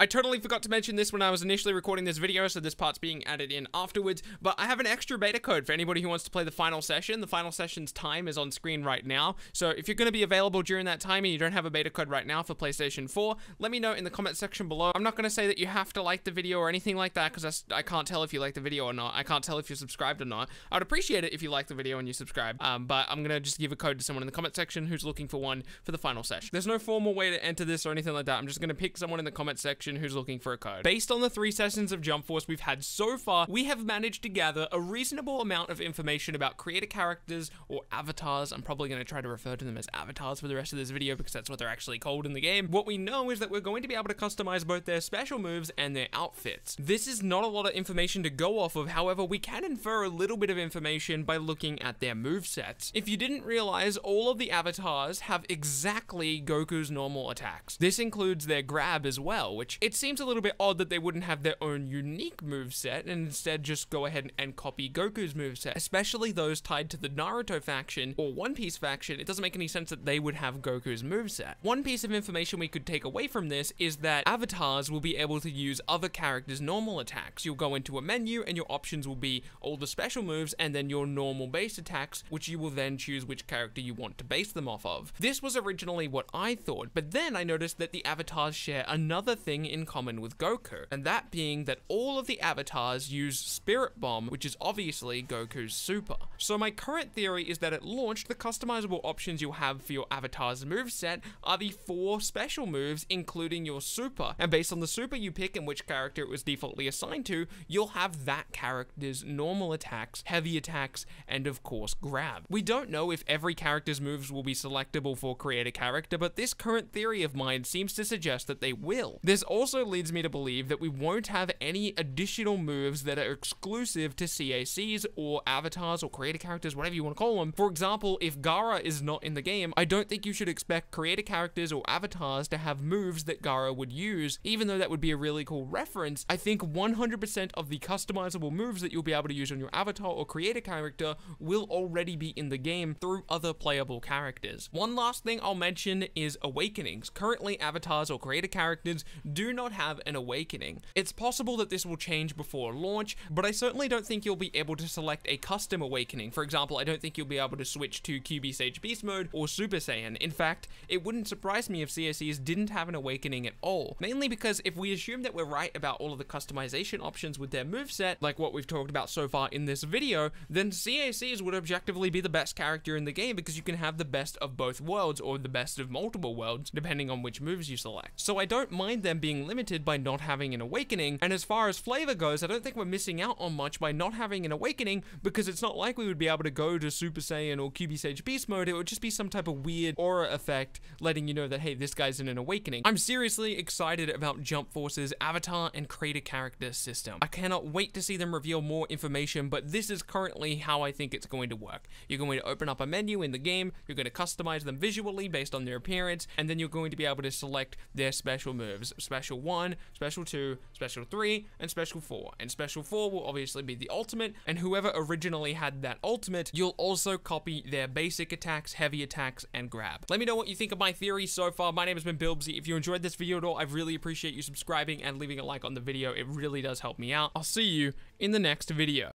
I totally forgot to mention this when I was initially recording this video, so this part's being added in afterwards, but I have an extra beta code for anybody who wants to play the final session. The final session's time is on screen right now, so if you're going to be available during that time and you don't have a beta code right now for PlayStation 4, let me know in the comment section below. I'm not going to say that you have to like the video or anything like that, because I can't tell if you like the video or not. I can't tell if you're subscribed or not. I would appreciate it if you like the video and you subscribe, um, but I'm going to just give a code to someone in the comment section who's looking for one for the final session. There's no formal way to enter this or anything like that. I'm just going to pick someone in the comment section who's looking for a code. Based on the three sessions of Jump Force we've had so far, we have managed to gather a reasonable amount of information about creator characters or avatars. I'm probably going to try to refer to them as avatars for the rest of this video because that's what they're actually called in the game. What we know is that we're going to be able to customize both their special moves and their outfits. This is not a lot of information to go off of, however, we can infer a little bit of information by looking at their move sets. If you didn't realize, all of the avatars have exactly Goku's normal attacks. This includes their grab as well, which it seems a little bit odd that they wouldn't have their own unique move set and instead just go ahead and copy Goku's move set, especially those tied to the Naruto faction or One Piece faction. It doesn't make any sense that they would have Goku's move set. One piece of information we could take away from this is that avatars will be able to use other characters' normal attacks. You'll go into a menu and your options will be all the special moves and then your normal base attacks, which you will then choose which character you want to base them off of. This was originally what I thought, but then I noticed that the avatars share another thing in common with Goku, and that being that all of the avatars use Spirit Bomb, which is obviously Goku's super. So my current theory is that at launch, the customizable options you'll have for your avatar's moveset are the four special moves, including your super. And based on the super you pick and which character it was defaultly assigned to, you'll have that character's normal attacks, heavy attacks, and of course grab. We don't know if every character's moves will be selectable for create a character, but this current theory of mine seems to suggest that they will. This also leads me to believe that we won't have any additional moves that are exclusive to CACs or avatars or creator characters, whatever you want to call them. For example, if Gaara is not in the game, I don't think you should expect creator characters or avatars to have moves that Gaara would use, even though that would be a really cool reference. I think 100% of the customizable moves that you'll be able to use on your avatar or creator character will already be in the game through other playable characters. One last thing I'll mention is awakenings. Currently, avatars or creator characters do not have an awakening. It's possible that this will change before launch, but I certainly don't think you'll be able to select a custom awakening. For example, I don't think you'll be able to switch to Kyuubi Sage Beast Mode or Super Saiyan. In fact, it wouldn't surprise me if CACs didn't have an awakening at all. Mainly because if we assume that we're right about all of the customization options with their moveset, like what we've talked about so far in this video, then CACs would objectively be the best character in the game because you can have the best of both worlds or the best of multiple worlds, depending on which moves you select. So I don't mind them being limited by not having an awakening, and as far as flavor goes, I don't think we're missing out on much by not having an awakening because it's not like we would be able to go to Super Saiyan or Kyuubi Sage Beast mode, it would just be some type of weird aura effect letting you know that, hey, this guy's in an awakening. I'm seriously excited about Jump Force's avatar and creator character system. I cannot wait to see them reveal more information, but this is currently how I think it's going to work. You're going to open up a menu in the game, you're going to customize them visually based on their appearance, and then you're going to be able to select their special moves. Special 1, Special 2, Special 3, and Special 4. And Special 4 will obviously be the ultimate, and whoever originally had that ultimate, you'll also copy their basic attacks, heavy attacks, and grab. Let me know what you think of my theory so far. My name has been Bilbzy. If you enjoyed this video at all, I really appreciate you subscribing and leaving a like on the video. It really does help me out. I'll see you in the next video.